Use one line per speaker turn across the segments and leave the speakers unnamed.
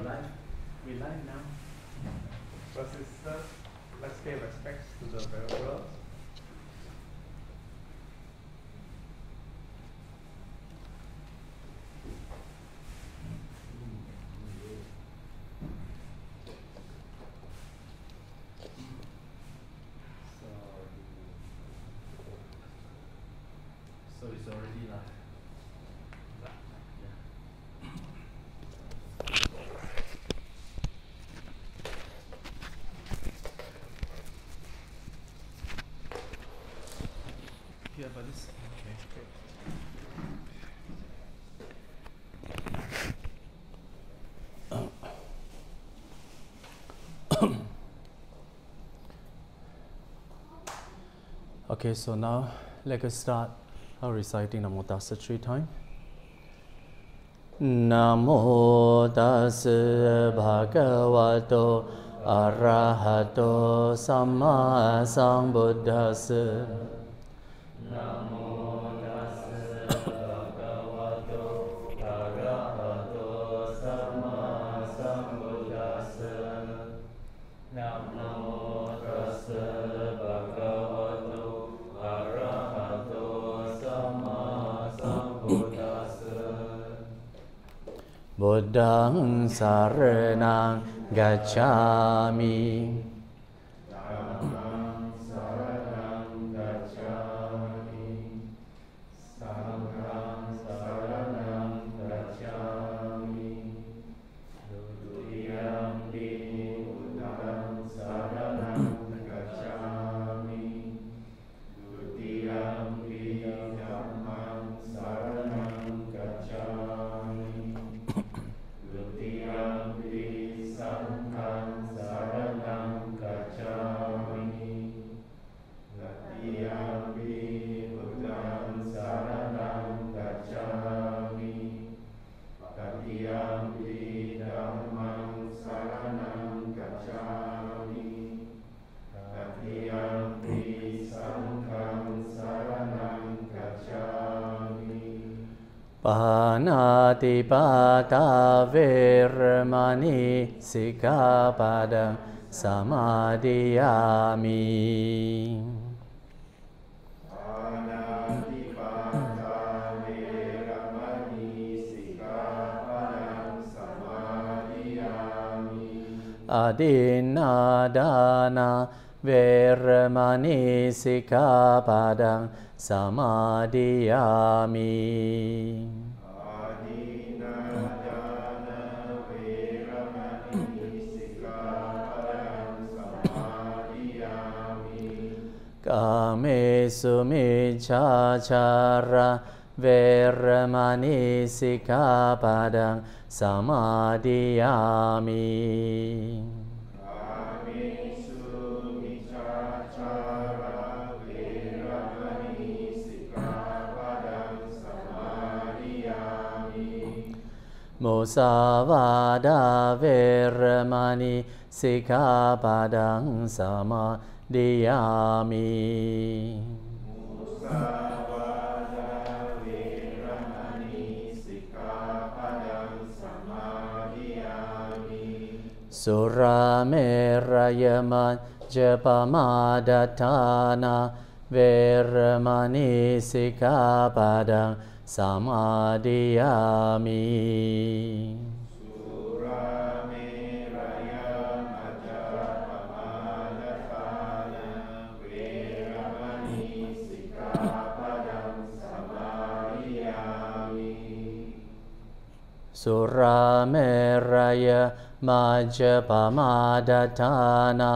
live. We live now. Let's pay respects to the bearers.
So it's already live. Yeah, but okay. Okay, so now let us start our reciting Namo Tassa three times. Namo Tassa Bhagavato Arahato Buddhang Saranang Gacchami. පාතා වේරමණී සිකාපදං සමාදියාමි. අදින්නාදානා වේරමණී සිකාපදං සමාදියාමි. කාමේසු මිච්ඡාචාර වේරමණී සිකාපදං සමාදියාමි මුසාවාදා වේරමණී සිකාපදං සමාදියාමි දෙයාමි. සුරාමේරයමන් ජපමාදඨාන වේරමණී සිකාපදං සමාදියාමි. สุราเมรยมาจปมาดทานา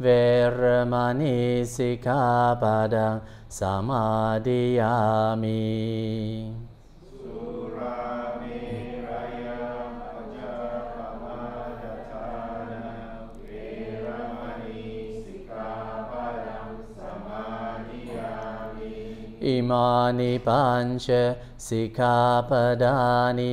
เวรมณีสิกขาปดังสมาดิยามีอิมานิปัญชสิกขาปดานิ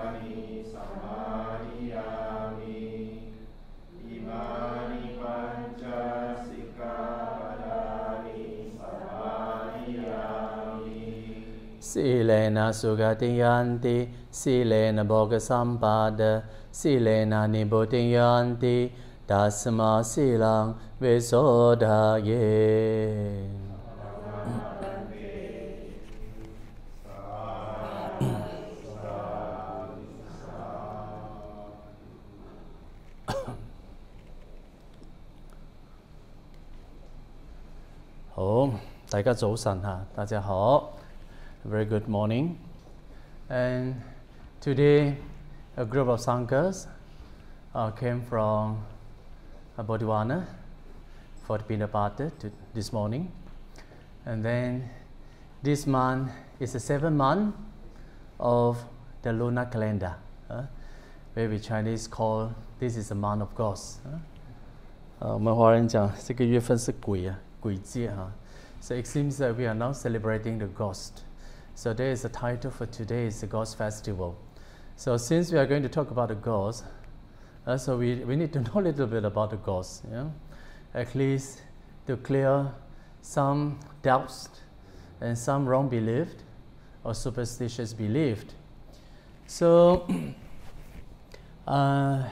Silena Sugatiyanti, Silena Bhogasampada, Silena Nibbutiyanti, Tasma Silang Visodaye. Oh, 大家早晨嚇，大家好。Very good morning. And today, a group of sanghas uh, came from uh, Bodhiwana for the Pinapata to this morning. And then this month is the seventh month of the lunar calendar. Uh, where we Chinese call this is the month of ghosts. Uh, 呃，我们华人讲这个月份是鬼啊，鬼节哈。So it seems that we are now celebrating the ghost. So there is a title for today is the Ghost Festival. So since we are going to talk about the ghost, uh, so we, we need to know a little bit about the ghost, yeah? At least to clear some doubts and some wrong belief or superstitious belief. So, uh,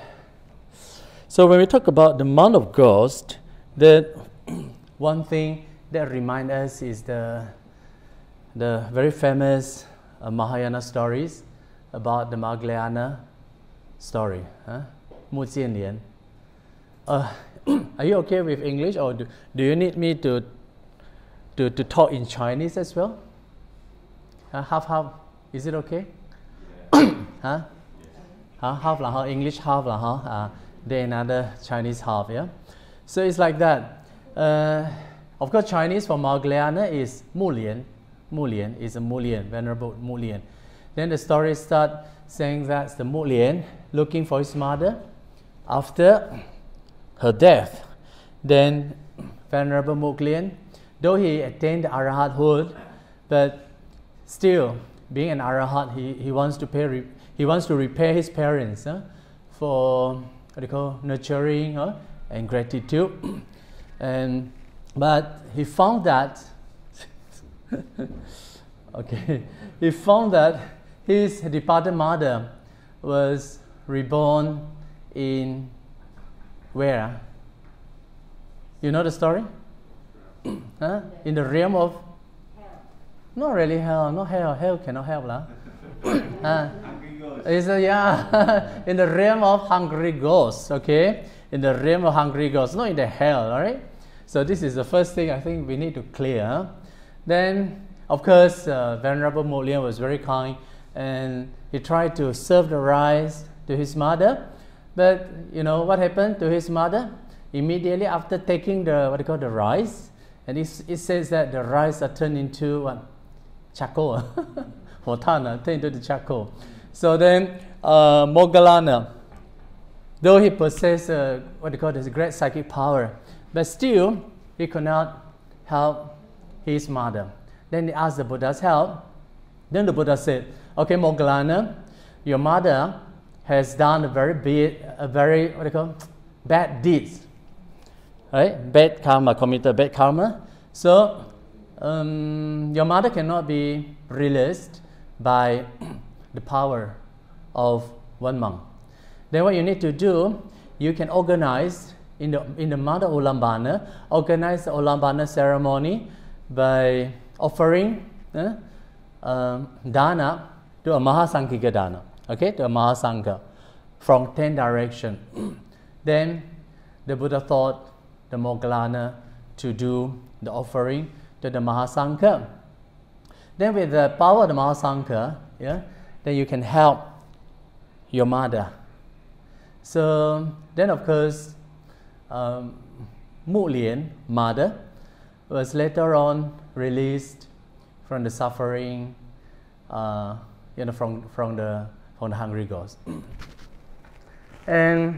so when we talk about the month of ghost, that one thing that reminds us is the, the very famous uh, Mahayana stories about the Moggallana story. Huh? Mu Jian Uh, are you okay with English or do, do you need me to, to, to talk in Chinese as well? Uh, half half. Is it okay? huh? Huh? Half lah, huh? English half lah, huh? Uh, then another Chinese half, yeah? So it's like that. Uh, of course, Chinese for Moggallana is Mulian. Mulian is a Mulian, Venerable Mulian. Then the story starts saying that the Mulian looking for his mother after her death. Then Venerable Mulian, though he attained arahathood, but still being an arahat, he, he wants to pay, he wants to repay his parents huh, for what do you call nurturing huh, and gratitude. and but he found that okay, he found that his departed mother was reborn in where? You know the story? huh? In the realm of not really hell, not hell. Hell cannot help lah. uh, it's a, yeah, in the realm of hungry ghosts. Okay, in the realm of hungry ghosts, not in the hell. All right. So this is the first thing I think we need to clear. Then, of course, uh, Venerable Molian was very kind, and he tried to serve the rice to his mother. But you know what happened to his mother? Immediately after taking the what you call the rice, and it, it says that the rice are turned into what charcoal, hotana turned into the charcoal. So then uh, Moggallana, though he possessed uh, what they call this great psychic power, but still he could not help his mother. Then he asked the Buddha's help. Then the Buddha said, "Okay, Moggallana, your mother has done a very big, a very what do you call bad deeds, right? Bad karma, committed bad karma. So um, your mother cannot be released by the power of one monk. Then what you need to do, you can organize in the in the month of Ulambana, organize the Ulambana ceremony by offering uh, um, dana to a Mahasanghika dana, okay, to a Mahasangha from 10 direction. then the Buddha thought the Moggallana to do the offering to the Mahasangha. Then with the power of the Mahasangha, yeah, then you can help your mother. So then of course, um, Mu Lian, mother, was later on released from the suffering, uh, you know, from, from, the, from the hungry ghost. And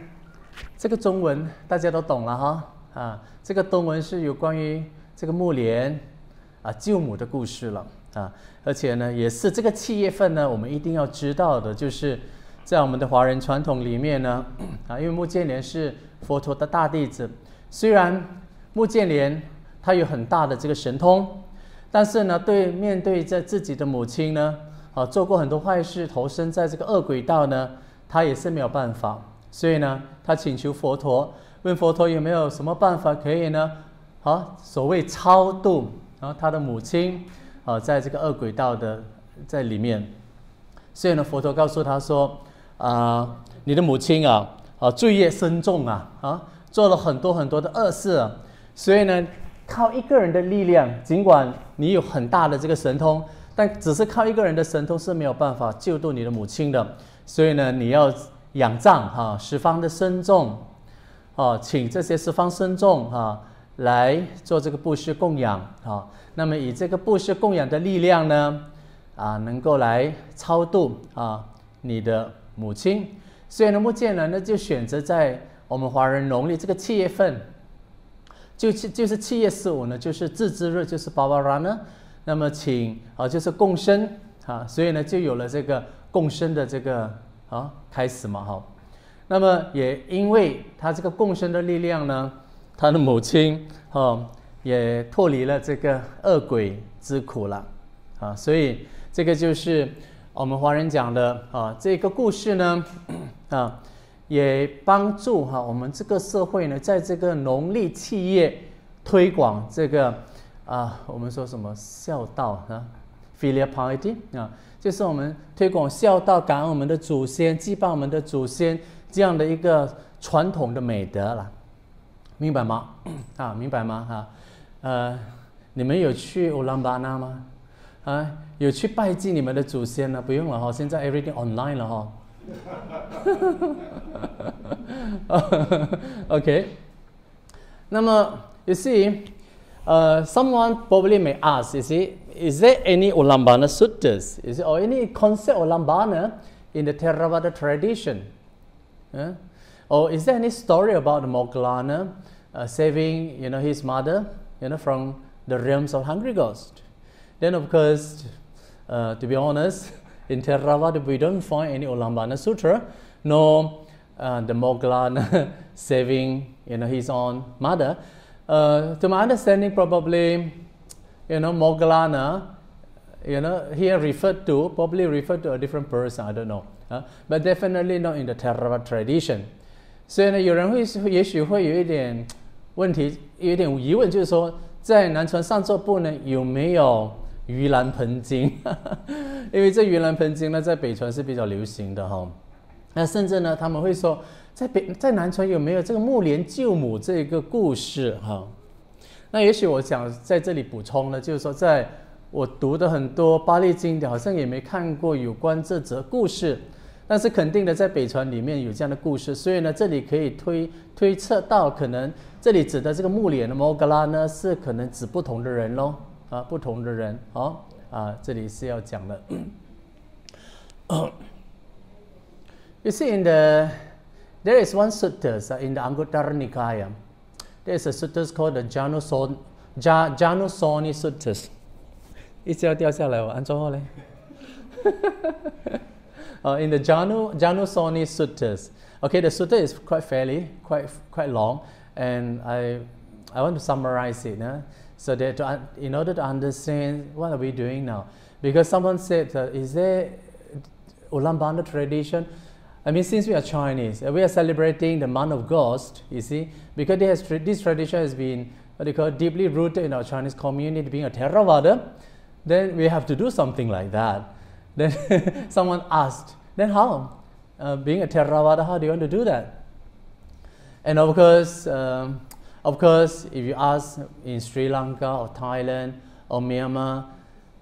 这个中文大家都懂了哈。啊，这个中文是有关于这个木莲啊舅母的故事了。啊，而且呢也是这个七月份呢，我们一定要知道的，就是在我们的华人传统里面呢啊，因为木建连是佛陀的大弟子，虽然木建连他有很大的这个神通，但是呢，对面对着自己的母亲呢，啊，做过很多坏事，投身在这个恶鬼道呢，他也是没有办法。所以呢，他请求佛陀，问佛陀有没有什么办法可以呢？好，所谓超度啊，他的母亲啊，在这个恶鬼道的在里面。所以呢，佛陀告诉他说：啊，你的母亲啊，啊，罪业深重啊，啊，做了很多很多的恶事，啊，所以呢，靠一个人的力量，尽管你有很大的这个神通。但只是靠一个人的神通是没有办法救度你的母亲的，所以呢，你要仰仗哈十方的僧众，哦，请这些十方僧众哈来做这个布施供养啊。那么以这个布施供养的力量呢，啊，能够来超度啊你的母亲。所以呢，目犍连呢就选择在我们华人农历这个七月份，就七就是七月十五呢，就是自知日，就是巴巴拉呢。那么，请啊，就是共生啊，所以呢，就有了这个共生的这个啊开始嘛，哈。那么也因为他这个共生的力量呢，他的母亲哈也脱离了这个恶鬼之苦了啊，所以这个就是我们华人讲的啊，这个故事呢啊，也帮助哈我们这个社会呢，在这个农历企业推广这个。啊，我们说什么孝道啊，filial piety 啊，就是我们推广孝道，感恩我们的祖先，祭拜我们的祖先这样的一个传统的美德了，明白吗？啊，明白吗？哈，呃，你们有去乌兰巴那吗？啊，有去拜祭你们的祖先呢？不用了哈，现在 everything online 了哈。那么 you see。Uh, someone probably may ask, you see, is there any Ulambana suttas, is it, or any concept Ulambana in the Theravada tradition? Or is there any story about Moggallana uh, saving, you know, his mother, from the realms of hungry ghost? Then, of course, uh, to be honest, in Theravada we don't find any Ulambana Sutra, nor uh, the Moggallana saving, you know, his own mother. Uh, to my understanding, probably, you know, Moggallana, you know, here referred to, probably referred to a different person, I don't know. Uh, but definitely not in the Theravada tradition. 所以呢，有人会也许会有一点问题，有一点疑问，就是说，在南传上座部呢，有没有 盂兰盆经？因为这盂兰盆经呢，在北传是比较流行的哈。那甚至呢，他们会说。在北在南传有没有这个木莲救母这个故事哈？那也许我想在这里补充呢，就是说，在我读的很多巴利经典，好像也没看过有关这则故事。但是肯定的，在北传里面有这样的故事，所以呢，这里可以推推测到，可能这里指的这个木莲的摩格拉呢，是可能指不同的人喽 啊，不同的人哦啊，这里是要讲的。You see in the There is one sutta in the Anguttara Nikaya. There is a sutta called the Janusoni Janusoni Suttas. 一直要掉下来，我安装好嘞。uh, in the Janu Janusoni Suttas. Okay, the sutta is quite fairly, quite quite long, and I I want to summarize it. Uh, So that to, in order to understand what are we doing now, because someone said, uh, is there Ulambana tradition? I mean, since we are Chinese, we are celebrating the month of Ghost, you see, because has, this tradition has been what they call deeply rooted in our Chinese community, being a Theravada, then we have to do something like that. Then someone asked, then how? Uh, being a Theravada, how do you want to do that? And of course, um, of course, if you ask in Sri Lanka or Thailand or Myanmar,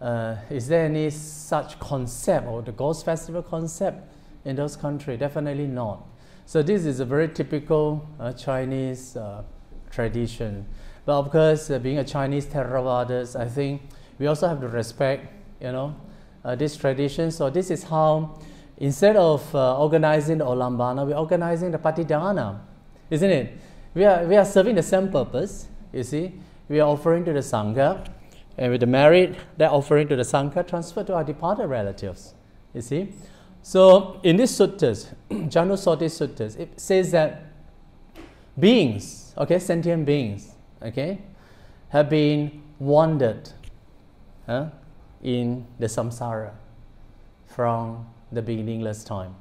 uh, is there any such concept or the Ghost Festival concept? in those countries? Definitely not. So this is a very typical uh, Chinese uh, tradition. But of course, uh, being a Chinese Theravadis, I think we also have to respect, you know, uh, this tradition. So this is how, instead of uh, organizing the Ulambana, we're organizing the Patidana, isn't it? We are, we are serving the same purpose, you see. We are offering to the Sangha, and with the married, they're offering to the Sangha, transferred to our departed relatives, you see. So in these suttas, Janusoni suttas, it says that beings, okay, sentient beings, okay, have been wandered uh, in the samsara from the beginningless time.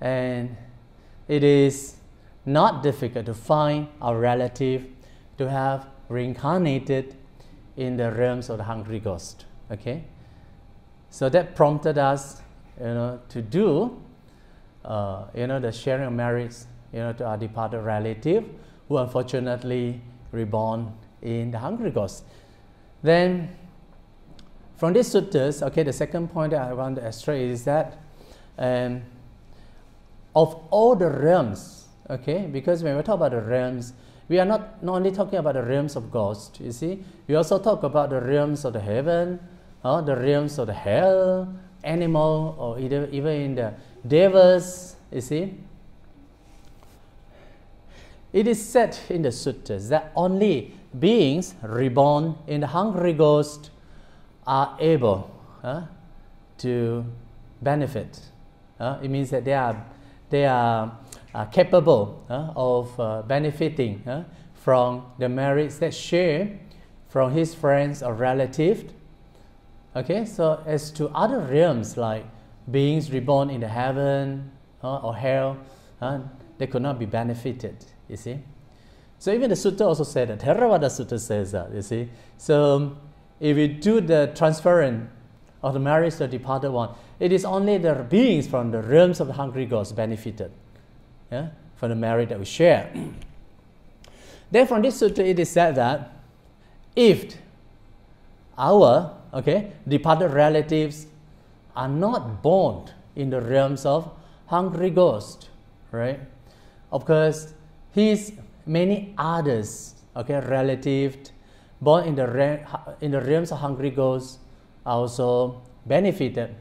And it is not difficult to find a relative to have reincarnated in the realms of the hungry ghost. Okay? So that prompted us, you know, to do, uh, you know, the sharing of merits, you know, to our departed relative who unfortunately reborn in the hungry ghost. Then, from these suttas, okay, the second point that I want to extract is that um, of all the realms, okay, because when we talk about the realms, we are not, not only talking about the realms of ghosts, you see, we also talk about the realms of the heaven, uh, the realms of the hell, animal, or either, even in the devas, you see. It is said in the sutras that only beings reborn in the hungry ghost are able uh, to benefit. Uh, it means that they are, they are uh, capable uh, of uh, benefiting from the merits that share from his friends or relatives. Okay, so as to other realms like beings reborn in the heaven or hell, they could not be benefited. You see. So even the sutta also said that. Theravada sutta says that. You see. So if we do the transference of the merits of the departed one, it is only the beings from the realms of the hungry ghosts benefited yeah, from the merit that we share. then from this sutta it is said that if our okay departed relatives are not born in the realms of hungry ghost, right? Of course, his many others, okay, relatives born in the in the realms of hungry ghosts also benefited.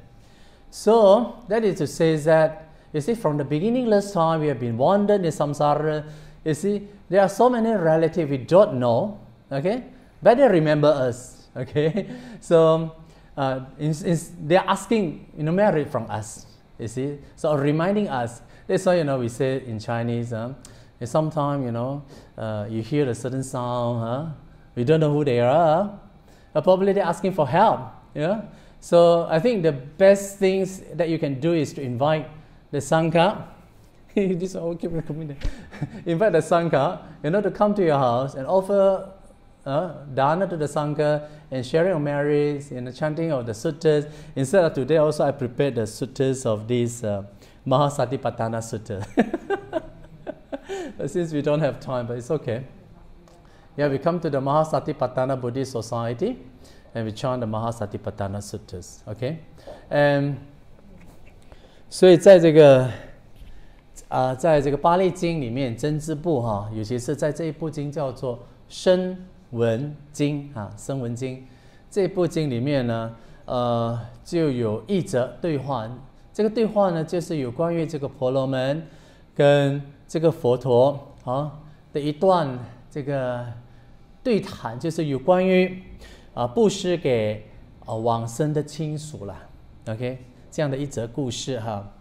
So that is to say that you see, from the beginningless time, we have been wandered in samsara. You see, there are so many relatives we don't know. Okay, But they remember us. Okay, so uh, they're asking you know merit from us. You see, so reminding us. That's why you know we say in Chinese. Uh, sometimes you know uh, you hear a certain sound. Huh? We don't know who they are. Uh, probably they're asking for help. Yeah. So I think the best things that you can do is to invite the Sangha, this all keep recommending. Invite the Sangha, you know, to come to your house and offer uh, dana to the Sangha and sharing of merits and the chanting of the suttas. Instead of today, also I prepared the suttas of this uh, Mahasatipatthana Sutta. Since we don't have time, but it's okay. Yeah, we come to the Mahasatipatthana Buddhist Society and we chant the Mahasatipatthana Suttas. Okay? And 所以在这个啊，在这个巴利经里面，真知部哈，尤其是在这一部经叫做《声闻经》啊，《声闻经》这部经里面呢，呃，就有一则对话。这个对话呢，就是有关于这个婆罗门跟这个佛陀啊的一段这个对谈，就是有关于啊布施给啊往生的亲属了。OK。这样的一则故事哈，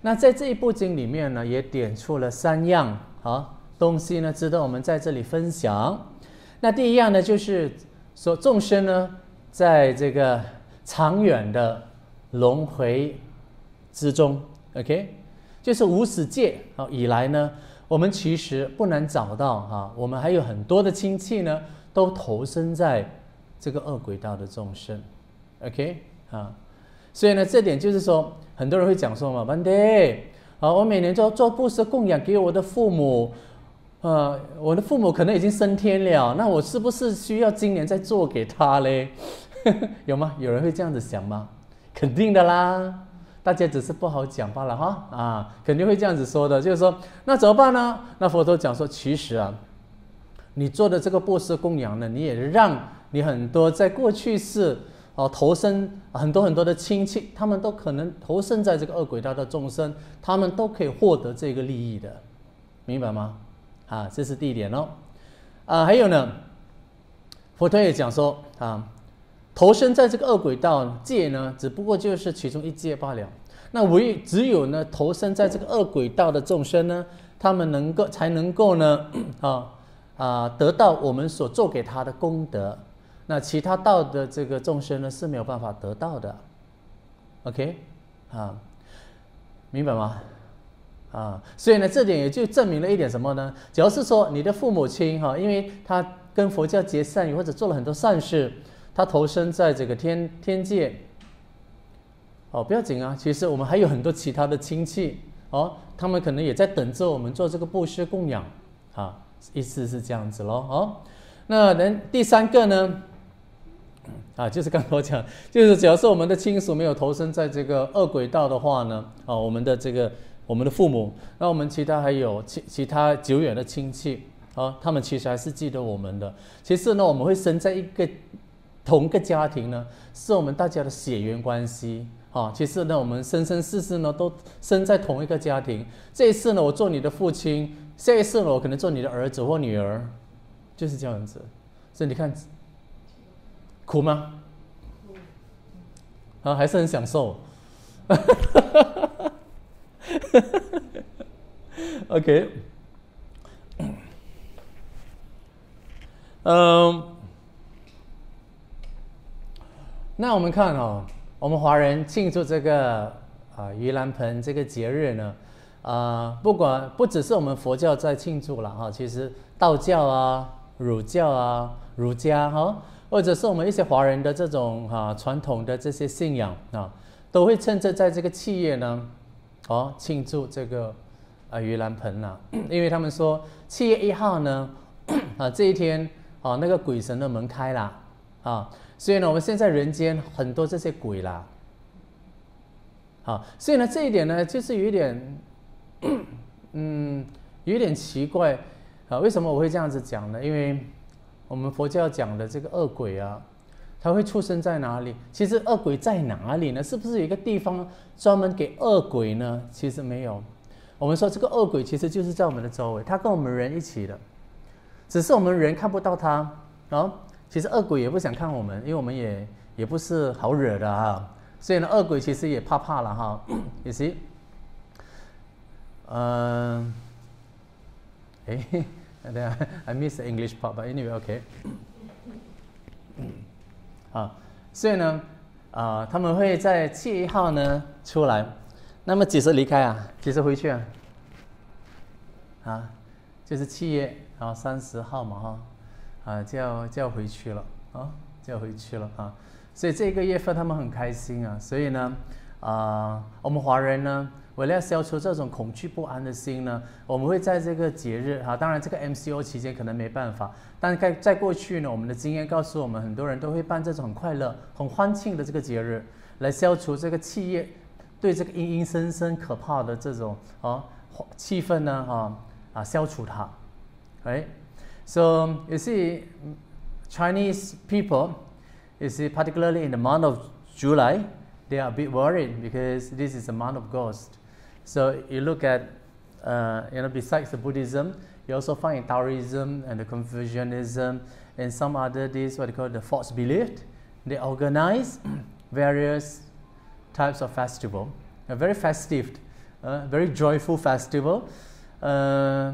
那在这一部经里面呢，也点出了三样啊东西呢，值得我们在这里分享。那第一样呢，就是说众生呢，在这个长远的轮回之中，OK，就是无始界啊以来呢，我们其实不难找到啊，我们还有很多的亲戚呢，都投身在这个恶鬼道的众生，OK 啊。所以呢，这点就是说，很多人会讲说嘛，班迪，啊，我每年做做布施供养给我的父母，呃，我的父母可能已经升天了，那我是不是需要今年再做给他嘞？有吗？有人会这样子想吗？肯定的啦，大家只是不好讲罢了哈，啊，肯定会这样子说的，就是说，那怎么办呢？那佛陀讲说，其实啊，你做的这个布施供养呢，你也让你很多在过去是。哦，投身很多很多的亲戚，他们都可能投身在这个恶鬼道的众生，他们都可以获得这个利益的，明白吗？啊，这是第一点哦。啊，还有呢，佛陀也讲说啊，投身在这个恶鬼道界呢，只不过就是其中一界罢了。那唯只有呢，投身在这个恶鬼道的众生呢，他们能够才能够呢，啊啊，得到我们所做给他的功德。那其他道的这个众生呢是没有办法得到的。OK，啊，明白吗？啊，所以呢，这点也就证明了一点什么呢？只要是说你的父母亲哈，因为他跟佛教结善缘或者做了很多善事，他投身在这个天天界。哦，不要紧啊，其实我们还有很多其他的亲戚哦，他们可能也在等着我们做这个布施供养啊，意思是这样子喽。哦，那人第三个呢？啊，就是刚才我讲，就是假设我们的亲属没有投身在这个恶轨道的话呢，啊，我们的这个我们的父母，那我们其他还有其其他久远的亲戚啊，他们其实还是记得我们的。其实呢，我们会生在一个同个家庭呢，是我们大家的血缘关系啊。其实呢，我们生生世世呢都生在同一个家庭。这一次呢，我做你的父亲；下一次呢，我可能做你的儿子或女儿，就是这样子。所以你看。苦吗？啊，还是很享受。OK，嗯，那我们看哦，我们华人庆祝这个啊盂兰盆这个节日呢，啊，不管不只是我们佛教在庆祝了哈，其实道教啊、儒教啊、儒家哈。或者是我们一些华人的这种啊传统的这些信仰啊，都会趁着在这个七月呢，哦庆祝这个啊盂兰盆呐，因为他们说七月一号呢啊这一天啊那个鬼神的门开啦啊，所以呢我们现在人间很多这些鬼啦，啊，所以呢这一点呢就是有一点嗯有一点奇怪。啊，为什么我会这样子讲呢？因为我们佛教讲的这个恶鬼啊，他会出生在哪里？其实恶鬼在哪里呢？是不是有一个地方专门给恶鬼呢？其实没有。我们说这个恶鬼其实就是在我们的周围，他跟我们人一起的，只是我们人看不到他。啊，其实恶鬼也不想看我们，因为我们也也不是好惹的啊。所以呢，恶鬼其实也怕怕了哈。也是，嗯，哎。对啊，I miss the English part，but anyway，OK。啊，所以呢，啊，他们会在七月号呢出来，那么几时离开啊？几时回去啊？啊，就是七月啊三十号嘛哈，啊就要就要回去了啊，就要回去了啊，所以这个月份他们很开心啊，所以呢，啊，我们华人呢。为了消除这种恐惧不安的心呢，我们会在这个节日哈，当然这个 MCO 期间可能没办法，但是在在过去呢，我们的经验告诉我们，很多人都会办这种很快乐、很欢庆的这个节日，来消除这个企业对这个阴阴森森、可怕的这种啊气氛呢啊啊消除它。Right? So you see, Chinese people, you see, particularly in the month of July, they are a bit worried because this is a month of ghosts. So you look at, uh, you know, besides the Buddhism, you also find Taoism and the Confucianism and some other these what they call the false belief. They organize various types of festival, a very festive, uh, very joyful festival, uh,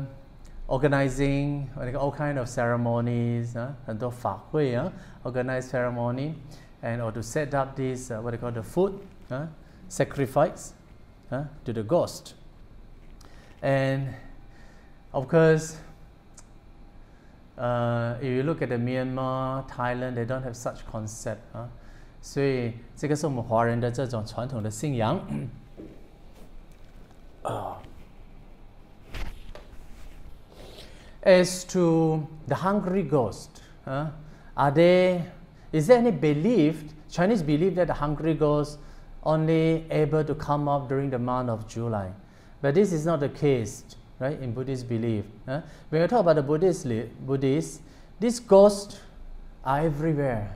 organizing all kind of ceremonies, uh, 很多法会, uh, organize ceremony, and or to set up this uh, what they call the food, uh, sacrifice uh, to the ghost. And of course, uh, if you look at the Myanmar, Thailand, they don't have such concept 啊，所以这个是我们华人的这种传统的信仰。啊。As to the hungry ghost, uh, are they? Is there any belief? Chinese believe that the hungry ghost only able to come up during the month of July. But this is not the case, right, in Buddhist belief. Huh? When we talk about the Buddhist, Buddhists, these ghosts are everywhere.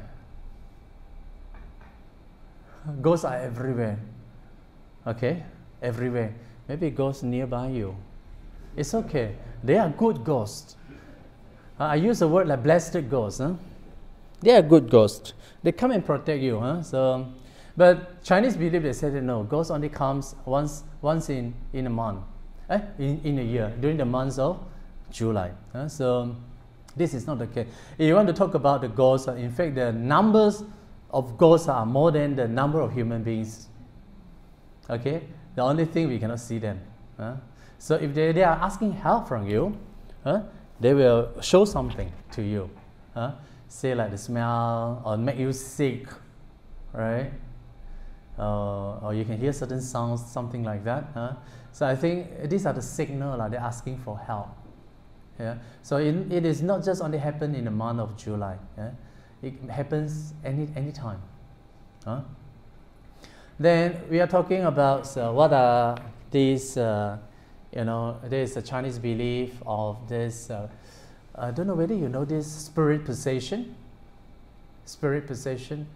Ghosts are everywhere. Okay? Everywhere. Maybe ghosts nearby you. It's okay. They are good ghosts. Uh, I use the word like blessed ghosts. Huh? They are good ghosts. They come and protect you. Huh? So but Chinese believe they said no, ghost only comes once once in, in a month, eh? in, in a year, during the month of July. Uh, so This is not the case. If you want to talk about the ghosts, uh, in fact, the numbers of ghosts are more than the number of human beings. Okay? The only thing we cannot see them. huh? So if they, they are asking help from you, huh, they will show something to you. huh? Say like the smell or make you sick, right? Uh, or you can hear certain sounds, something like that. huh? So I think these are the signal like they're asking for help. Yeah. So it, it is not just only happen in the month of July. Yeah? It happens any any time. Huh? Then we are talking about uh, what are these, uh, you know, there is a Chinese belief of this, uh, I don't know whether you know this spirit possession. Spirit possession.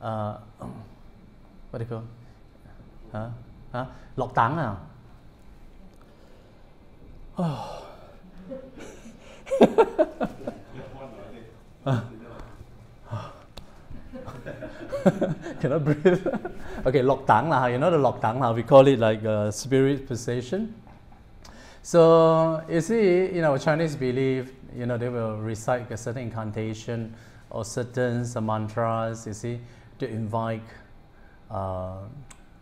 Uh, what do you call? Hả? Hả? Lọc tạng à? Oh. Cannot breathe. okay, lok tang lah. You know the lok tang lah. We call it like uh, spirit possession. So you see, in our Chinese belief, you know, they will recite a certain incantation or certain mantras. You see, to invite uh,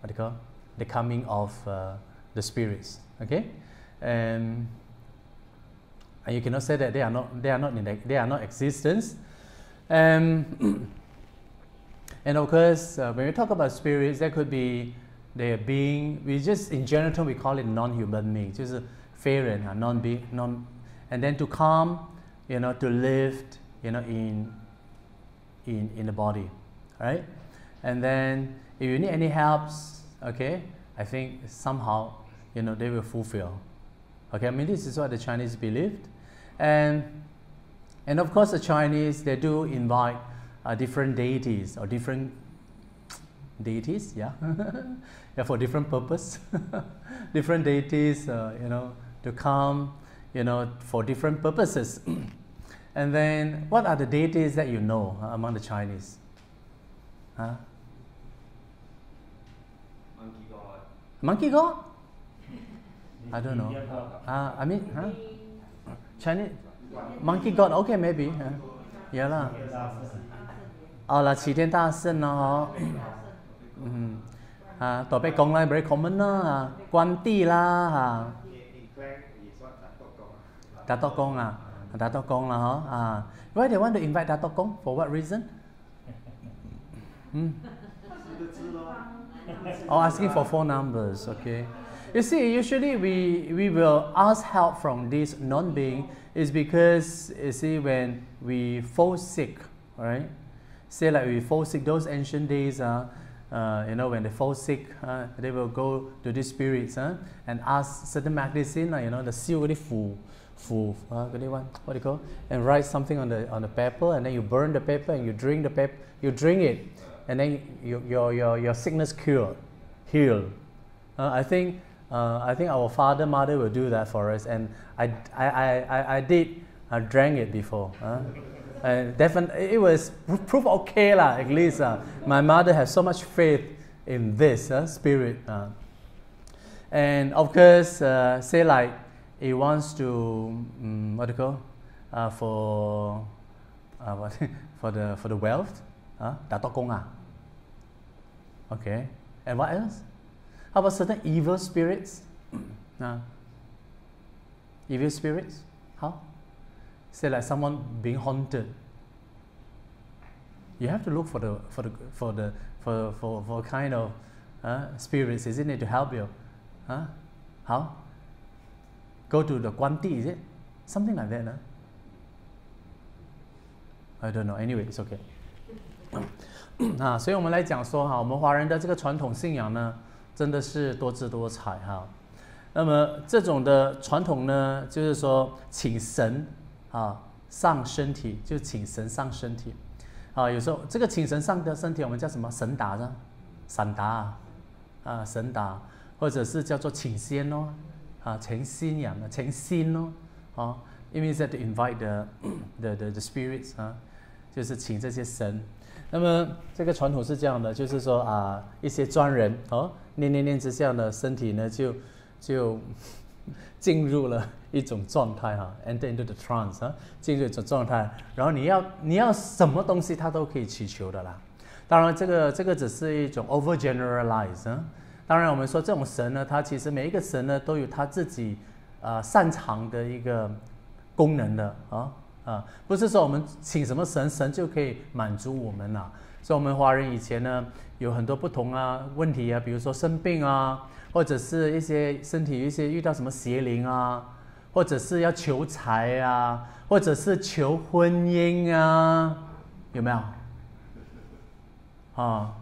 what do you call the coming of uh, the spirits. Okay, and and you cannot say that they are not they are not the, they are not existence. and and of course, uh, when we talk about spirits, there could be their being. We just in general term we call it non-human being, just uh, uh, non-being, non, and then to come, you know, to lift, you know, in in in the body, right? And then if you need any helps, okay, I think somehow, you know, they will fulfill. Okay, I mean this is what the Chinese believed, and and of course the Chinese they do invite uh, different deities or different deities, yeah, yeah, for different purpose, different deities, uh, you know, to come, you know, for different purposes. and then, what are the deities that you know among the Chinese? Huh?
Monkey God.
Monkey god? I don't know. Uh, I mean, huh? Chinese? Monkey god? Okay, maybe. Yeah lah. Oh, là chỉ thiên ta sinh nó. À, tổ bé công lại very common
nữa. Quan ti la. À.
Đá tóc công à? Đá tóc công là hả? À. Why they want to invite Da tóc Gong For what reason?
Hmm? or
oh, asking for phone numbers, okay? You see, usually we, we will ask help from this non-being is because, you see, when we fall sick, right? Say like we fall sick, those ancient days uh, uh, you know, when they fall sick, uh, they will go to these spirits uh, and ask certain medicine, uh, you know, the seal really full full uh, what do what do you call and write something on the on the paper and then you burn the paper and you drink the paper you drink it and then you, your your your sickness cured, healed. Uh, I think uh, I think our father mother will do that for us, and I I I, I, did I drank it before. Uh, and definitely it was proof okay lah. At least uh, my mother has so much faith in this uh, spirit. Uh. And of course, uh, say like he wants to um, what do you call uh, for uh, what for the for the wealth, uh, ah. Okay, and what else? How about certain evil spirits? uh, evil spirits? How? Say like someone being haunted. You have to look for the for the for the for for, for kind of uh, spirits, isn't it, to help you? Huh? How? Go to the Guanti, is it? Something like that, huh? I don't know. Anyway, it's okay. 啊，所以我们来讲说哈，我们华人的这个传统信仰呢，真的是多姿多彩哈。那么这种的传统呢，就是说请神啊上身体，就请神上身体啊。有时候这个请神上的身体，我们叫什么神达呢？散达啊，啊神达，或者是叫做请仙哦，啊请信仰的请心哦，啊，it means that to invite the the the the spirits 啊，就是请这些神。那么这个传统是这样的，就是说啊，一些专人哦，念念念之下呢，身体呢就就进入了一种状态哈，enter into the trance 啊，进入一种状态，然后你要你要什么东西，他都可以祈求的啦。当然，这个这个只是一种 over generalize 啊。当然，我们说这种神呢，他其实每一个神呢都有他自己呃擅长的一个功能的啊啊，不是说我们请什么神，神就可以满足我们了。所以，我们华人以前呢有很多不同啊问题啊，比如说生病啊，或者是一些身体一些遇到什么邪灵啊，或者是要求财啊，或者是求婚姻啊，有没有？啊，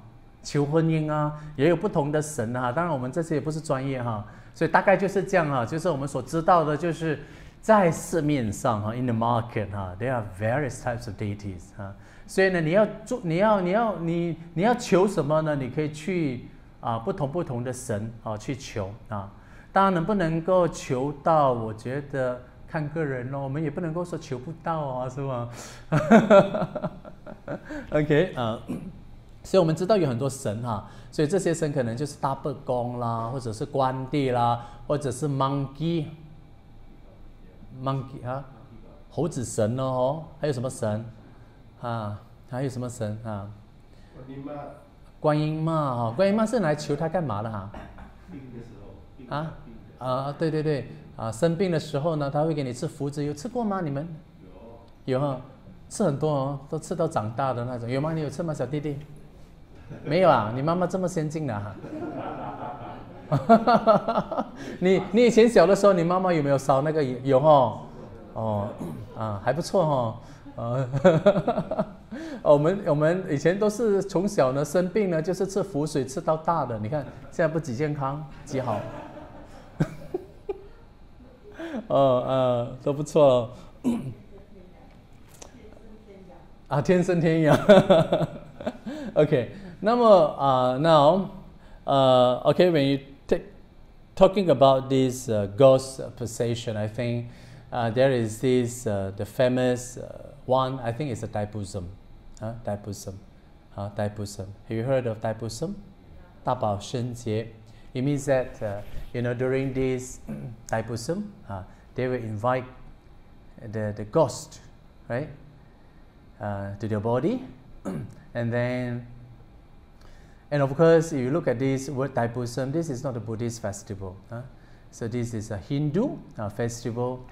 求婚姻啊，也有不同的神啊。当然，我们这些也不是专业哈，所以大概就是这样哈。就是我们所知道的，就是在市面上哈，in the market 哈，there are various types of deities 哈。所以呢，你要做，你要，你要，你你要求什么呢？你可以去啊，不同不同的神啊去求啊。当然，能不能够求到，我觉得看个人咯。我们也不能够说求不到啊，是吧？OK 啊。所以我们知道有很多神哈，所以这些神可能就是大伯公啦，或者是关帝啦，或者是 monkey monkey，monkey 啊，猴子神哦，还有什么神？啊？还有什么神？啊？
观音妈，
观音妈哈，观音妈是来求他干嘛的哈？
病的时候，
啊？啊，对对对。啊，生病的时候呢，他会给你吃福子，有吃过吗？你们？有。哈，吃很多哦，都吃到长大的那种，有吗？你有吃吗，小弟弟？没有啊，你妈妈这么先进的哈？你你以前小的时候，你妈妈有没有烧那个有哈？哦，啊，还不错哈，呃，我们我们以前都是从小呢生病呢，就是吃浮水吃到大的。你看现在不几健康几好，哦呃都不错，啊天生天养，OK。那么 uh, now, uh, okay, when you take talking about this uh, ghost possession, I think uh, there is this uh, the famous uh, one. I think it's a Thaipusam, huh? Thaipusam, huh? Thaipusam. Have you heard of Thaipusam? Shen 大宝森节. It means that uh, you know during this Thaipusam, they will invite the the ghost, right, to their body, and then and of course, if you look at this word Thaipusam, this is not a Buddhist festival. Huh? So this is a Hindu uh, festival,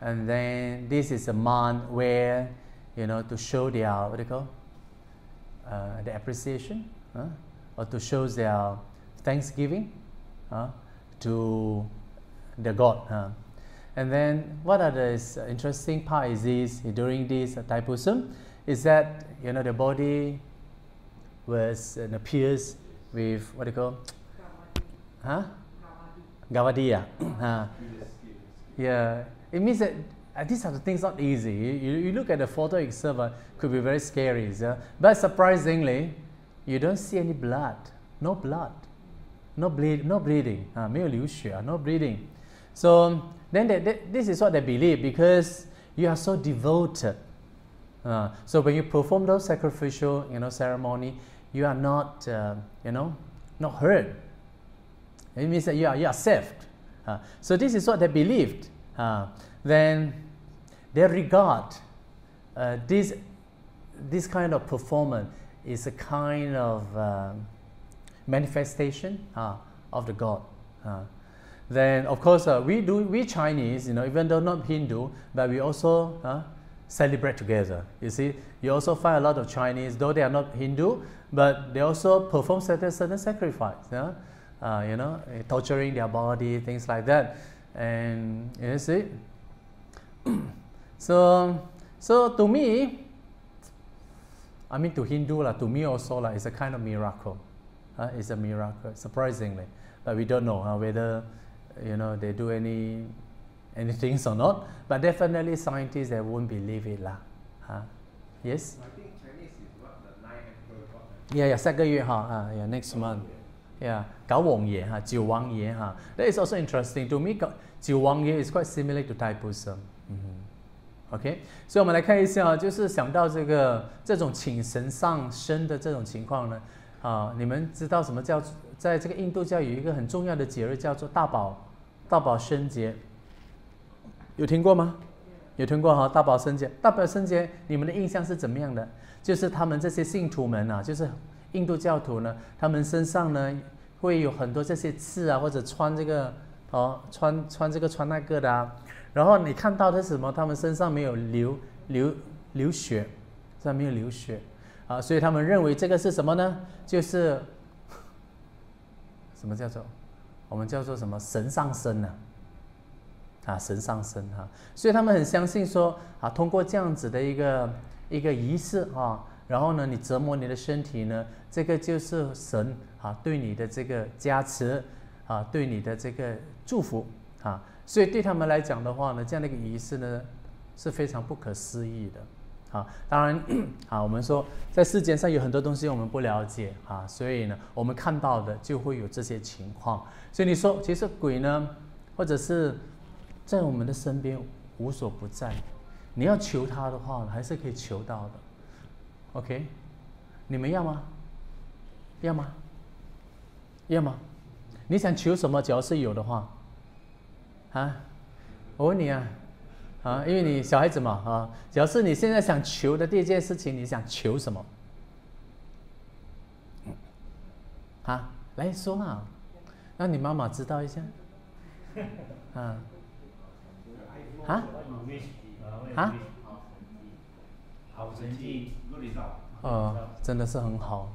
and then this is a month where, you know, to show their what do you call, uh, the appreciation, huh? or to show their thanksgiving huh? to the god. And then what are the interesting part is this during this uh, Thaipusam is that you know the body was and appears with what do you call? Huh? Gavadia. uh, yeah, it means that uh, these are the things not easy. You, you look at the photo itself, uh, could be very scary. Yeah? But surprisingly, you don't see any blood. No blood. No, bleed, no bleeding. Uh, no bleeding. So then they, they, this is what they believe because you are so devoted. Uh, so when you perform those sacrificial you know, ceremony, you are not, uh, you know, not hurt. It means that you are, you are saved. Uh, so this is what they believed. Uh, then they regard uh, this, this kind of performance is a kind of um, manifestation uh, of the God. Uh, then of course we do we Chinese, you know, even though not Hindu, but we also celebrate together. You see, you also find a lot of Chinese, though they are not Hindu, but they also perform certain, certain sacrifice, yeah? Uh, you know, torturing their body, things like that. And you see, so, so to me, I mean to Hindu, la, to me also, la, it's a kind of miracle. Uh, it's a miracle, surprisingly. But we don't know uh, whether, you know, they do any any things or not. But definitely scientists, they won't believe it. La. Huh? Yes? Yeah, yeah, 下个月哈啊，yeah, next month. Yeah, 九王爷哈，九王爷哈。That is also interesting to me. 九王爷 is quite similar to Taipusam. OK，所以我们来看一下，就是想到这个这种请神上身的这种情况呢，啊，你们知道什么叫在这个印度教有一个很重要的节日叫做大宝大宝生节。有听过吗？有听过哈？大宝生节，大宝生节，你们的印象是怎么样的？就是他们这些信徒们啊，就是印度教徒呢，他们身上呢会有很多这些刺啊，或者穿这个哦，穿穿这个穿那个的啊。然后你看到的是什么？他们身上没有流流流血，上没有流血啊，所以他们认为这个是什么呢？就是什么叫做我们叫做什么神上身呢？啊，神上身哈，所以他们很相信说啊，通过这样子的一个一个仪式啊，然后呢，你折磨你的身体呢，这个就是神啊对你的这个加持啊，对你的这个祝福啊，所以对他们来讲的话呢，这样的一个仪式呢是非常不可思议的啊。当然啊，我们说在世间上有很多东西我们不了解啊，所以呢，我们看到的就会有这些情况。所以你说，其实鬼呢，或者是在我们的身边无所不在，你要求他的话，还是可以求到的。OK，你们要吗？要吗？要吗？你想求什么？只要是有的话，啊，我问你啊，啊，因为你小孩子嘛，啊，只要是你现在想求的第一件事情，你想求什么？啊，来说啊，让你妈妈知道一下，啊。啊？啊？
好成绩，
呃，真的是很好，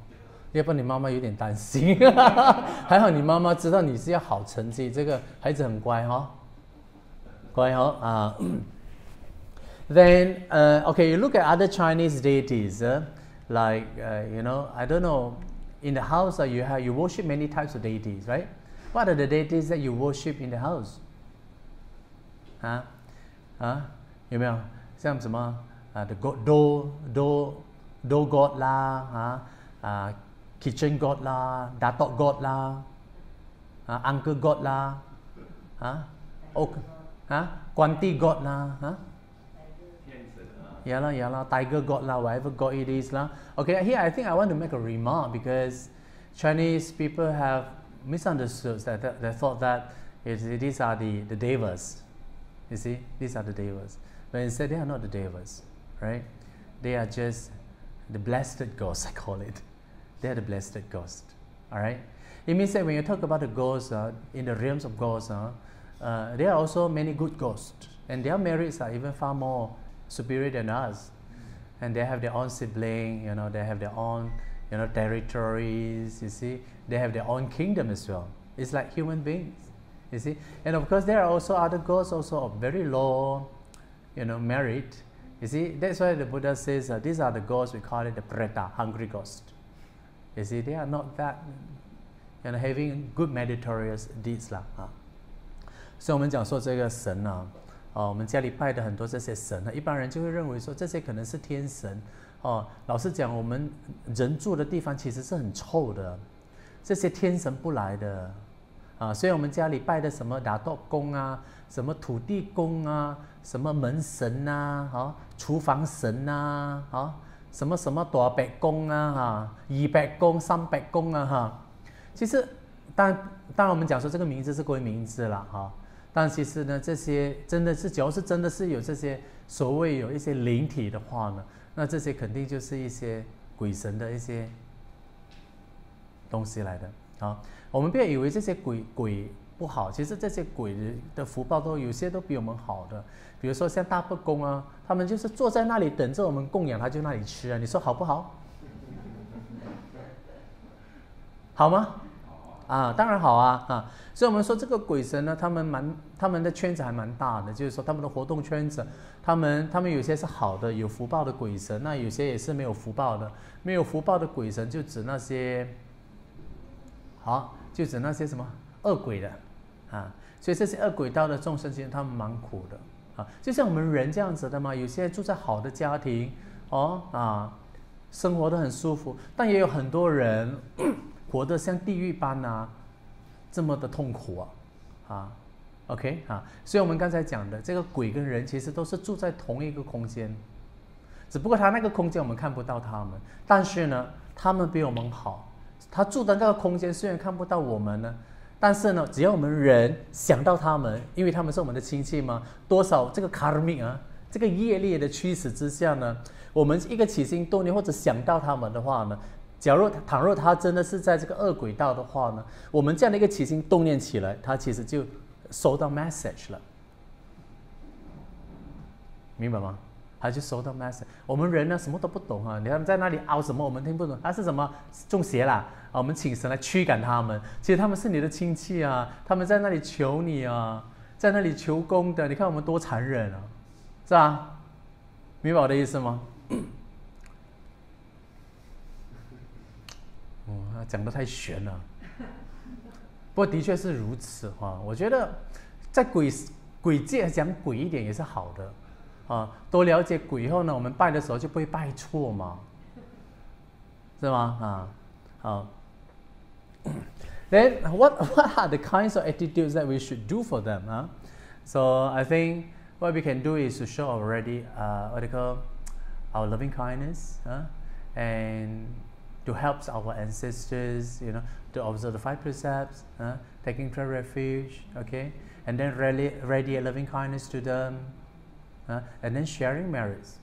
要不然你妈妈有点担心。还好你妈妈知道你是要好成绩，这个孩子很乖哈，乖哈啊。Then, uh, okay, you look at other Chinese deities, uh, like uh, you know, I don't know, in the house uh, you have you worship many types of deities, right? What are the deities that you worship in the house? Huh? 啊， 有没有像什么啊？The God Do Do Do God 啦，啊啊，Kitchen God 啦，Datuk God 啦，啊，Uncle God 啦，啊，OK 啊，Guanti God 啦，啊。Yeah lah, yeah lah, tiger god lah, whatever god it is lah. Okay, here I think I want to make a remark because Chinese people have misunderstood that, that they thought that it, these are the, the devas. You see, these are the devas. But instead, they are not the devas, right? They are just the blessed ghosts, I call it. They are the blessed ghosts, all right? It means that when you talk about the ghosts uh, in the realms of ghosts, uh, uh, there are also many good ghosts, and their merits are even far more superior than us. And they have their own sibling, you know, they have their own, you know, territories, you see, they have their own kingdom as well. It's like human beings. You see, and of course there are also other ghosts also of very low, you know, merit. You see, that's why the Buddha says these are the ghosts we call it the preta, hungry ghost. You see, they are not that, you know, having good meritorious deeds lah. 啊，所以我们讲说这个神呢、啊，我们家里拜的很多这些神呢，一般人就会认为说这些可能是天神。哦，老实讲，我们人住的地方其实是很臭的，这些天神不来的。啊，所以我们家里拜的什么打斗公啊，什么土地公啊，什么门神呐，啊，厨房神呐，啊，什么什么多百公啊，哈，二百公、三百公啊，哈，其实，当当然我们讲说这个名字是归名字了，哈，但其实呢，这些真的是，只要是真的是有这些所谓有一些灵体的话呢，那这些肯定就是一些鬼神的一些东西来的。啊，我们不要以为这些鬼鬼不好，其实这些鬼的福报都有些都比我们好的。比如说像大不公啊，他们就是坐在那里等着我们供养，他就那里吃啊，你说好不好？好吗？啊，当然好啊啊！所以我们说这个鬼神呢，他们蛮他们的圈子还蛮大的，就是说他们的活动圈子，他们他们有些是好的有福报的鬼神，那有些也是没有福报的。没有福报的鬼神就指那些。好，就指那些什么恶鬼的，啊，所以这些恶鬼道的众生其实他们蛮苦的，啊，就像我们人这样子的嘛，有些住在好的家庭，哦啊，生活的很舒服，但也有很多人 活得像地狱般呐，这么的痛苦啊，啊，OK 啊，所以我们刚才讲的这个鬼跟人其实都是住在同一个空间，只不过他那个空间我们看不到他们，但是呢，他们比我们好。他住的那个空间虽然看不到我们呢，但是呢，只要我们人想到他们，因为他们是我们的亲戚嘛，多少这个卡尔命啊，这个业力的驱使之下呢，我们一个起心动念或者想到他们的话呢，假如倘若他真的是在这个恶轨道的话呢，我们这样的一个起心动念起来，他其实就收到 message 了，明白吗？他就收到 message。我们人呢，什么都不懂啊，你看在那里凹什么，我们听不懂。他是什么中邪啦？啊，我们请神来驱赶他们。其实他们是你的亲戚啊，他们在那里求你啊，在那里求功的。你看我们多残忍啊，是吧？明白我的意思吗？哦，讲的太玄了。不过的确是如此哈，我觉得在鬼鬼界讲鬼一点也是好的。啊，多了解鬼以后呢，我们拜的时候就不会拜错嘛，是吗？啊，好。Then what what are the kinds of attitudes that we should do for them? Huh? So I think what we can do is to show already uh, what they call our loving kindness, huh? and to help our ancestors, you know, to observe the five precepts, huh? taking prayer refuge, okay, and then really radiate loving kindness to them, uh, and then sharing merits.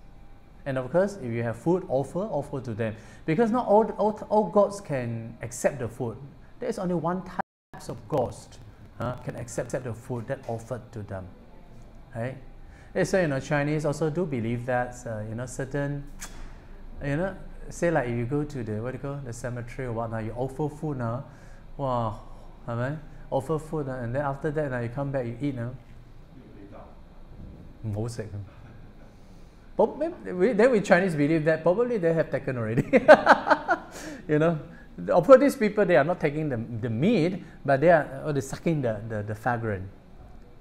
And of course, if you have food, offer, offer to them. Because not all, all, all gods can accept the food. There is only one type of ghost uh, can accept the food that offered to them. Right? So, you know, Chinese also do believe that, uh, you know, certain, you know, say like if you go to the, what do you call, the cemetery or whatnot, you offer food now, wow, I mean, offer food, uh, and then after that, now you come back, you eat now. Mm. All sick. But maybe, then we Chinese believe that probably they have taken already. you know, of course, these people they are not taking the, the meat, but they are oh, they sucking the, the, the fragrant,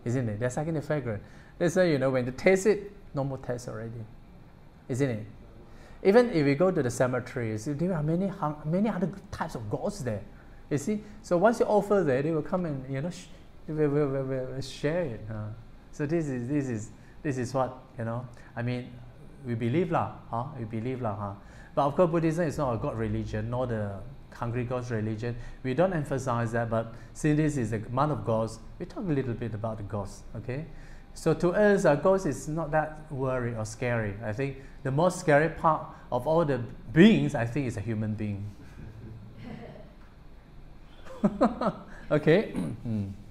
isn't it? They're sucking the fragrant. That's why you know when they taste it, no more taste already, isn't it? Even if we go to the cemeteries, there are many many other types of gods there. You see, so once you offer there, they will come and you know, sh- they will, share it. Huh? So this is this is this is what, you know, I mean, we believe lah, huh? we believe lah. Huh? But of course, Buddhism is not a God religion, nor the hungry God's religion. We don't emphasize that, but since this is a month of gods, we talk a little bit about the gods, okay? So to us, uh, ghost is not that worry or scary. I think the most scary part of all the beings, I think, is a human being. okay?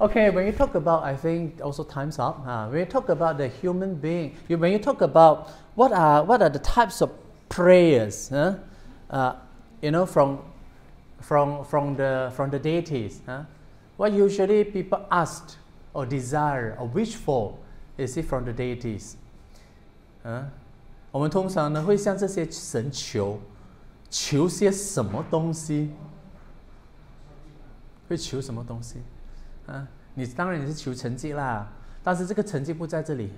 Okay, when you talk about, I think also time's up. Uh, when you talk about the human being, you, when you talk about what are what are the types of prayers, huh? uh, you know, from from from the from the deities, huh? what usually people ask or desire or wish for is it from the deities? 啊，我们通常呢会向这些神求，求些什么东西？会求什么东西？ 嗯，你当然你是求成绩啦，但是这个成绩不在这里，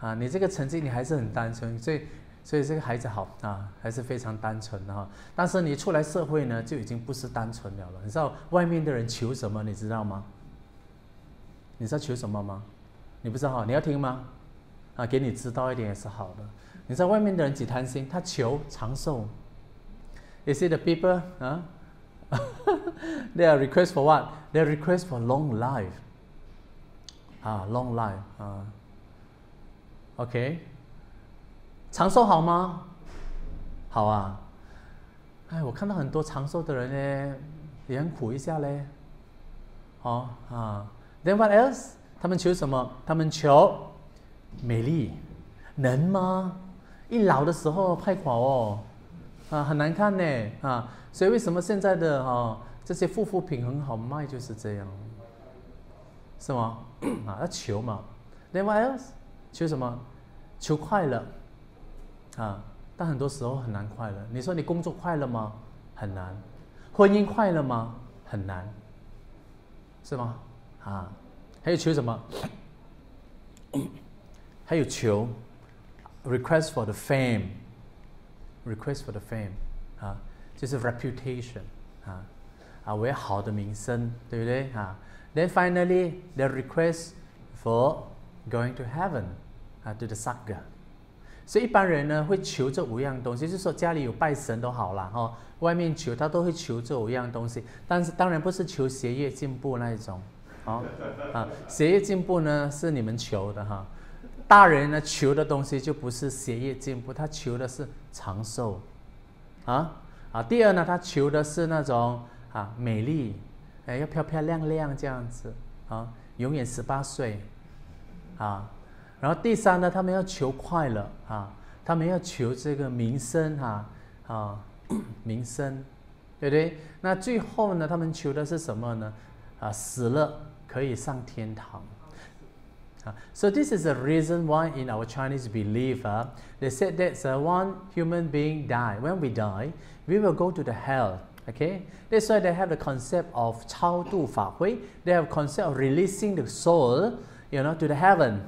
啊，你这个成绩你还是很单纯，所以所以这个孩子好啊，还是非常单纯的哈。但是你出来社会呢，就已经不是单纯了了。你知道外面的人求什么？你知道吗？你知道求什么吗？你不知道？你要听吗？啊，给你知道一点也是好的。你知道外面的人几贪心，他求长寿。You see the people 啊？they are request for what? They are request for long life. Ah, long life. Ah. OK，长寿好吗？好啊。哎，我看到很多长寿的人呢，也很苦一下嘞。好啊。Then what else？他们求什么？他们求美丽，能吗？一老的时候太垮哦，啊，很难看呢啊。所以为什么现在的哈这些护肤品很好卖就是这样，是吗？啊，要求嘛。Then what else？求什么？求快乐啊！但很多时候很难快乐。你说你工作快乐吗？很难。婚姻快乐吗？很难，是吗？啊，还有求什么？还有求 request for the fame Request for the fame 啊。就是 reputation 啊啊为好的名声，对不对啊？Then finally the request for going to heaven 啊，to the saga。所以一般人呢会求这五样东西，就是说家里有拜神都好啦，哈，外面求他都会求这五样东西，但是当然不是求学业进步那一种，哦，啊，学业进步呢是你们求的哈，大人呢求的东西就不是学业进步，他求的是长寿，啊啊，第二呢他求的是那种啊美丽，哎要漂漂亮亮这样子啊，永远十八岁，啊。然后第三呢，他们要求快乐啊，他们要求这个名声哈啊，名声，对不对？那最后呢，他们求的是什么呢？啊，死了可以上天堂。So this is the reason why in our Chinese belief, uh, they said that uh, one human being die. When we die, we will go to the hell. Okay, that's why they have the concept of Chao tu Fa Hui. They have concept of releasing the soul, you know, to the heaven.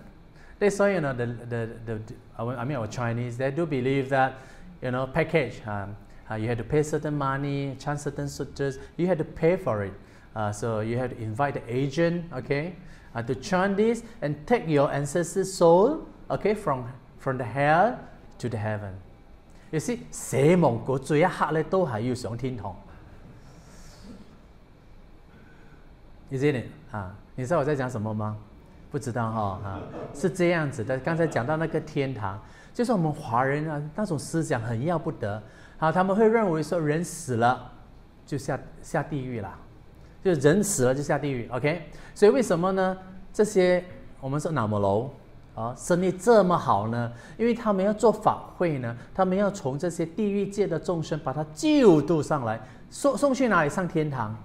That's why you know the the, the I mean our Chinese they do believe that you know package. Um, uh, you had to pay certain money, chant certain sutras. You had to pay for it. Uh, so you have to invite the agent, okay? i do chinese and take your ancestor's soul, okay, from from the hell to the heaven. 也是死某国最一刻咧都还要上天堂。Is it? 啊你知道我在讲什么吗？不知道哈啊。是这样子的刚才讲到那个天堂就是我们华人啊那种思想很要不得。好他们会认为说人死了就下下地狱了就人死了就下地狱。OK，所以为什么呢？这些我们说哪么楼啊，生意这么好呢？因为他们要做法会呢，他们要从这些地狱界的众生把他救度上来，送送去哪里？上天堂。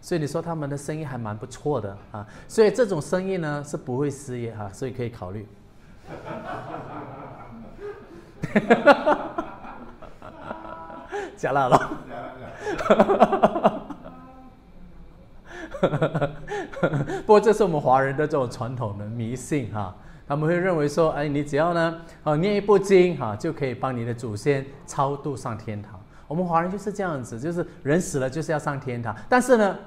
所以你说他们的生意还蛮不错的啊，所以这种生意呢是不会失业哈，所以可以考虑。加辣了。不过这是我们华人的这种传统的迷信哈，他们会认为说，哎，你只要呢，哦念一部经哈，就可以帮你的祖先超度上天堂。我们华人就是这样子，就是人死了就是要上天堂，但是呢。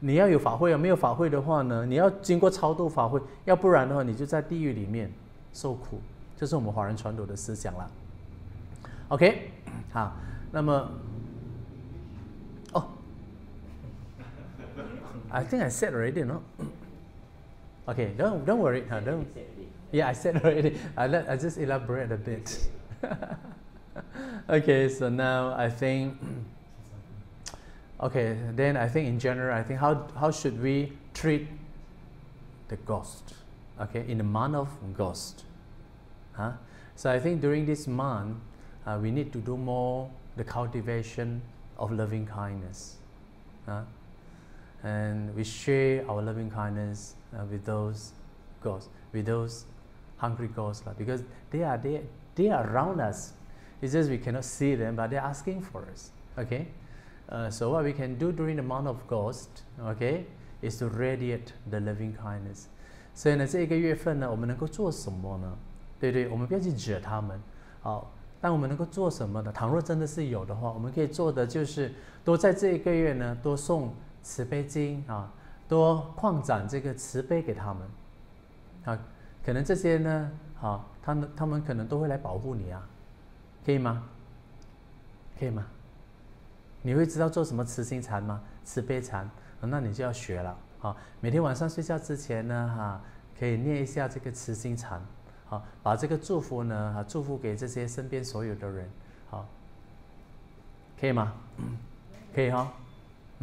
你要有法会啊，没有法会的话呢，你要经过超度法会，要不然的话，你就在地狱里面受苦，这是我们华人传统的思想了。OK，好，那么，，I think I said already, no? Okay, don't don't worry, huh? Don't. Yeah, I said already. I let I just elaborate a bit. okay, so now I think. Okay, then I think in general, I think how, how should we treat the ghost? Okay, in the month of ghost. Huh? So I think during this month, uh, we need to do more the cultivation of loving kindness. Huh? And we share our loving kindness uh, with those ghosts, with those hungry ghosts, like, because they are, they, they are around us. It's just we cannot see them, but they're asking for us. Okay? Uh, so what we can do during the month of Ghost, okay, is to radiate the loving kindness. 所以呢，这一个月份呢，我们能够做什么呢？对对，我们不要去惹他们。好，但我们能够做什么呢？倘若真的是有的话，我们可以做的就是多在这一个月呢，多送 慈悲经啊，多扩展这个慈悲给他们。啊，可能这些呢，好，他们他们可能都会来保护你啊，可以吗？可以吗？你会知道做什么慈心禅吗？慈悲禅，那你就要学了啊！每天晚上睡觉之前呢，哈，可以念一下这个慈心禅，好，把这个祝福呢，哈，祝福给这些身边所有的人，好，可以吗？可以哈，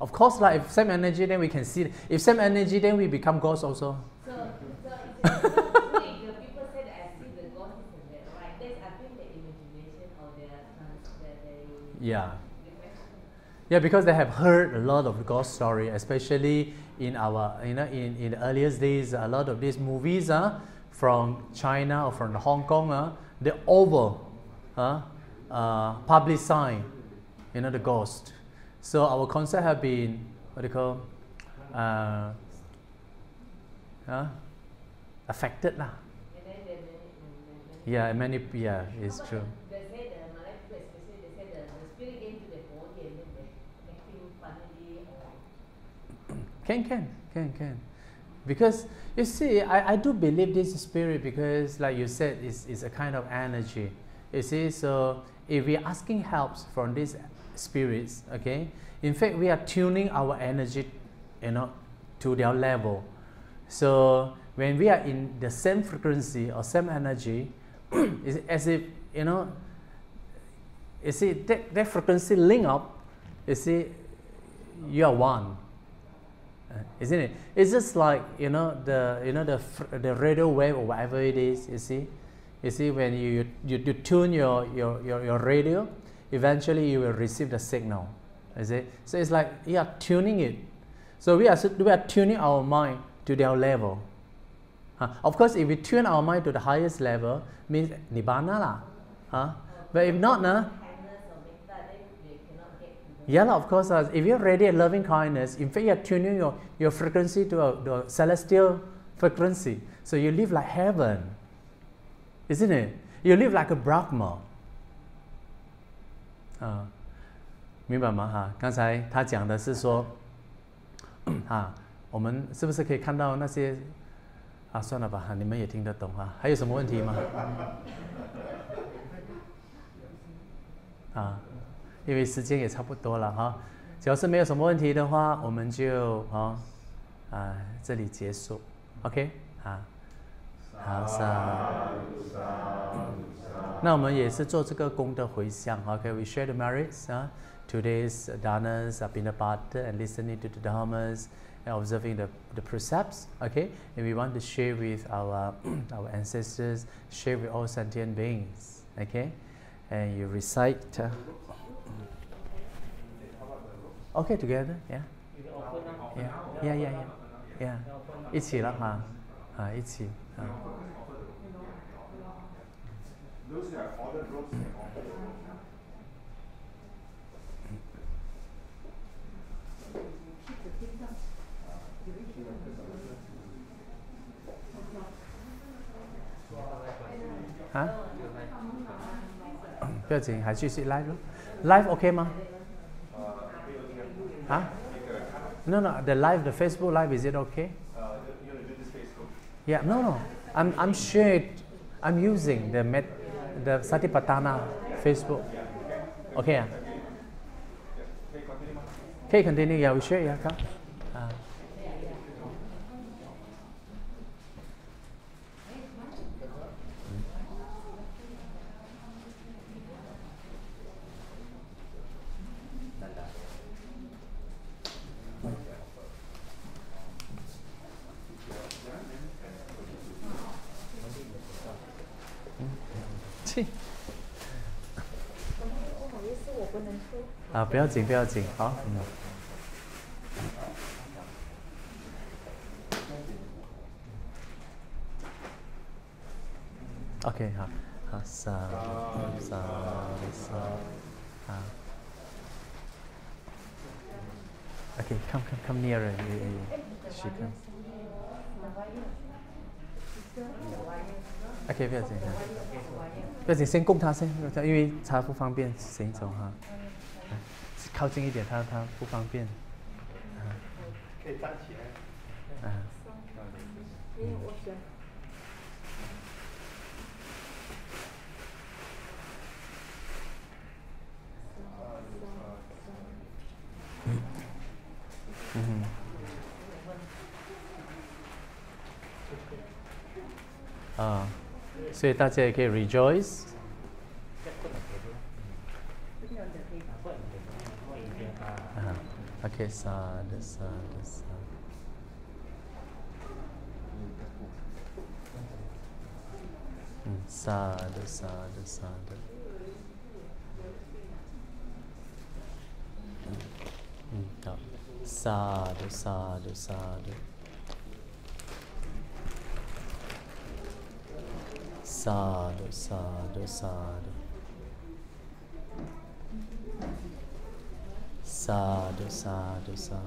Of course, like if same energy, then we can see. it. If same energy, then we become ghosts also.
So, so it's so if the people say that I see the ghost, is that right? That's I think the imagination or their they
Yeah. Yeah, because they have heard a lot of ghost story, especially in our, you know, in, in the earliest days, a lot of these movies uh, from China or from Hong Kong, uh, they're over. Uh, uh, publicize, you know, the ghost. So our concept have been what do you call, uh, huh? affected lah.
And then they many, many,
Yeah, many yeah, it's true.
the- They say the Malay people especially they say the, the spirit get into the body and then they acting funnily or
Can, can, can, can. Because you see, I, I do believe this spirit because, like you said, it's, it's a kind of energy. You see, so if we're asking helps from these spirits, okay, in fact, we are tuning our energy, you know, to their level. So when we are in the same frequency or same energy, it's as if, you know, you see, that, that frequency link up, you see, you are one. Uh, isn't it? It's just like you know the you know the the radio wave or whatever it is. You see, you see when you you, you tune your, your, your, your radio, eventually you will receive the signal. Is it? So it's like you are tuning it. So we are we are tuning our mind to their level. Of course, if we tune our mind to the highest level, means nibbana lah. But if not,
the
yeah, of course. Uh, if you're radiate loving kindness, in fact, you're tuning your, your frequency to a, to a celestial frequency. So you live like heaven, isn't it? You live like a Brahma. 啊，明白吗？哈，刚才他讲的是说，啊，我们是不是可以看到那些？啊，算了吧，你们也听得懂啊。还有什么问题吗？啊，因为时间也差不多了哈。只要是没有什么问题的话，我们就啊啊这里结束，OK 啊，好萨。那我们也是做这个功德回向，OK，we、share the merits 啊、today's danas are being butter and listening to the dharmas and observing the, the precepts, okay, and we want to share with our our ancestors, share with all sentient beings, okay, and you recite. Uh, okay, together, yeah,
You can offer now.
yeah, yeah, yeah, yeah, yeah. 一起了哈， 啊，一起啊。
Those who have ordered ropes can offer the rope now.
Hả? 不要紧，还继续 live 咯。live OK 吗？啊？No no the live the Facebook live is it
OK？
Yeah, no, no. I'm, I'm shared, I'm using the, met, the Satipatthana Facebook. Okay, yeah. Okay, continue? Yeah, we share, yeah, come. 不要紧，不要紧，好，嗯。OK，好，好，三，三，三，好。Okay, come, come, come nearer. You, you, she come. OK，不要紧，不要紧，先供他先，因为他不方便行走哈。来靠近一点，他他不方便。
可以站起来。
啊，嗯哼。啊，所以大家也可以 rejoice。Aqui, hm, hm, sada, sada, sada. Sada, sada, sada. Tá. Sada, sada, sada. Sada,
sada, sada. Sado, sado, sado.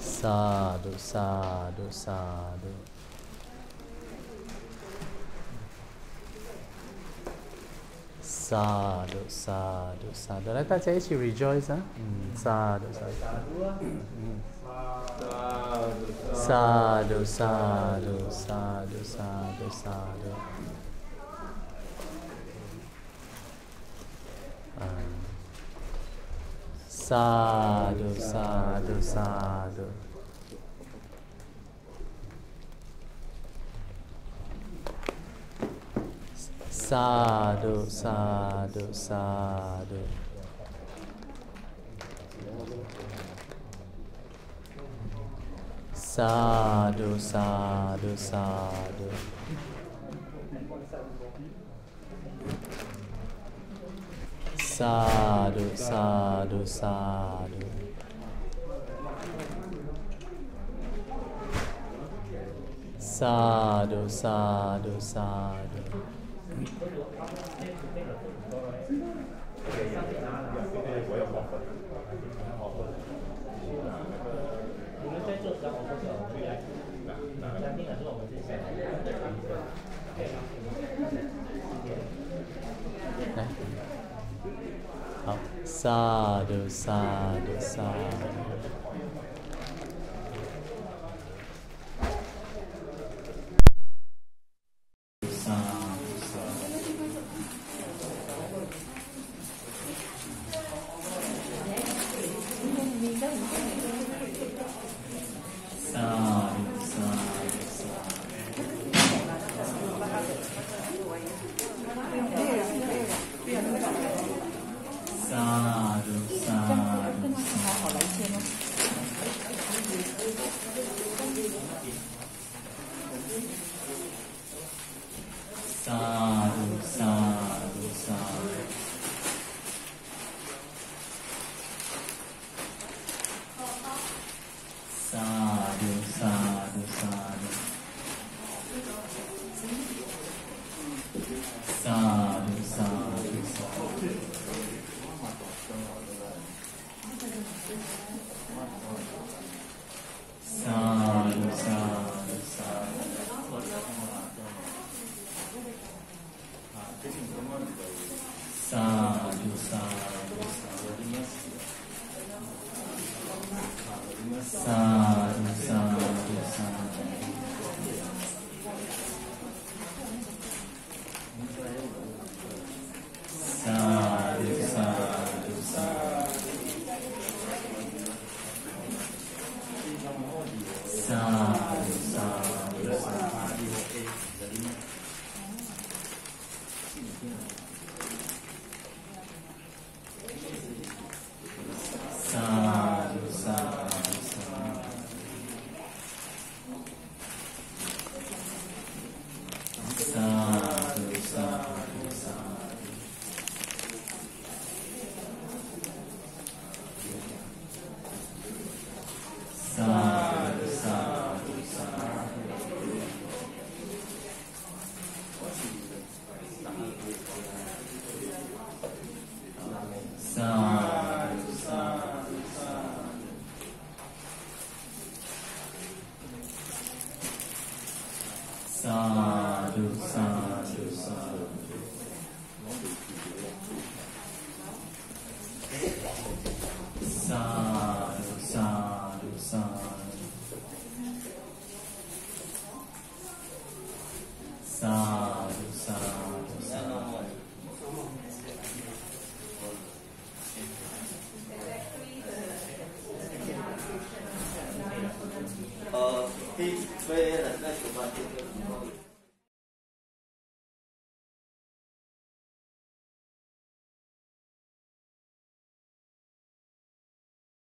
Sado, sado, sado. Sado, sado, sado. Let us say rejoice, huh? Mm. Sado, sado. Sado, sado, sado, sado, sado, sado. Sado, sado, sado. Sado, sado, sado. Sado, sado, sado. Sadhu, sadhu, sadhu. Sadhu, sadhu, sadhu. サードサード
サード。Sábio, sábio, sábio. Sábio.